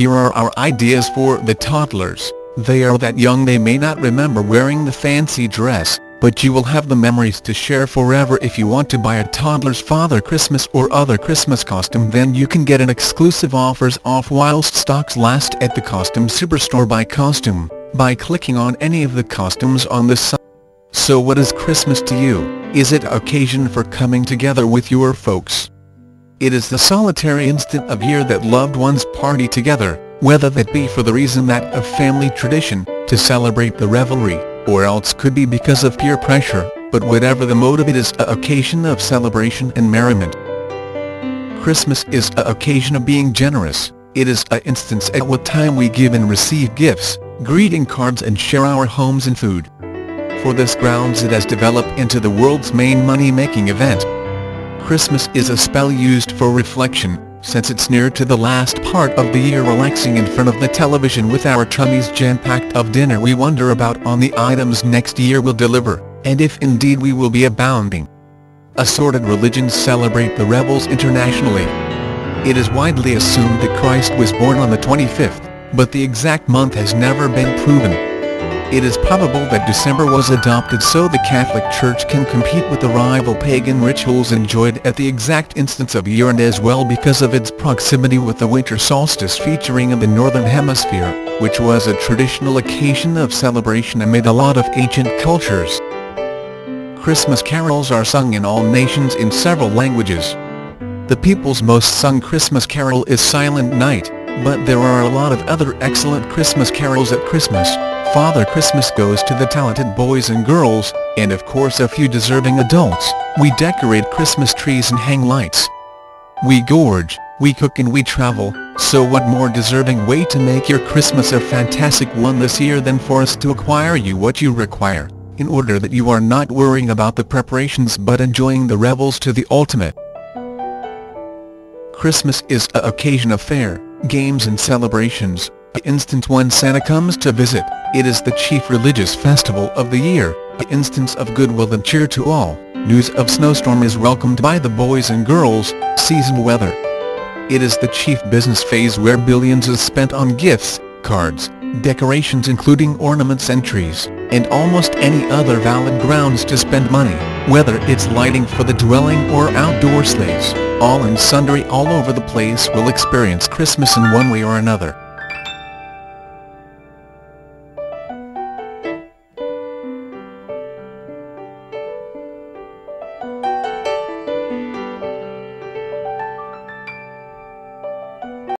Here are our ideas for the toddlers. They are that young they may not remember wearing the fancy dress, but you will have the memories to share forever if you want to buy a toddler's Father Christmas or other Christmas costume then you can get an exclusive offers off whilst stocks last at the Costume Superstore by Costume, by clicking on any of the costumes on the site. So what is Christmas to you? Is it occasion for coming together with your folks? It is the solitary instant of year that loved ones party together, whether that be for the reason that of family tradition, to celebrate the revelry, or else could be because of peer pressure, but whatever the motive it is a occasion of celebration and merriment. Christmas is a occasion of being generous, it is a instance at what time we give and receive gifts, greeting cards and share our homes and food. For this grounds it has developed into the world's main money-making event. Christmas is a spell used for reflection, since it's near to the last part of the year relaxing in front of the television with our tummies jam-packed of dinner we wonder about on the items next year will deliver, and if indeed we will be abounding. Assorted religions celebrate the revels internationally. It is widely assumed that Christ was born on the 25th, but the exact month has never been proven. It is probable that December was adopted so the Catholic Church can compete with the rival pagan rituals enjoyed at the exact instance of year and as well because of its proximity with the winter solstice featuring in the Northern Hemisphere, which was a traditional occasion of celebration amid a lot of ancient cultures. Christmas carols are sung in all nations in several languages. The people's most sung Christmas carol is Silent Night, but there are a lot of other excellent Christmas carols at Christmas. Father Christmas goes to the talented boys and girls, and of course a few deserving adults. We decorate Christmas trees and hang lights. We gorge, we cook and we travel, so what more deserving way to make your Christmas a fantastic one this year than for us to acquire you what you require, in order that you are not worrying about the preparations but enjoying the revels to the ultimate. Christmas is a occasion of fair, games and celebrations, the instant when Santa comes to visit, it is the chief religious festival of the year, the instance of goodwill and cheer to all. News of snowstorm is welcomed by the boys and girls, season weather. It is the chief business phase where billions is spent on gifts, cards, decorations including ornaments and trees, and almost any other valid grounds to spend money, whether it's lighting for the dwelling or outdoor sleighs, all and sundry all over the place will experience Christmas in one way or another.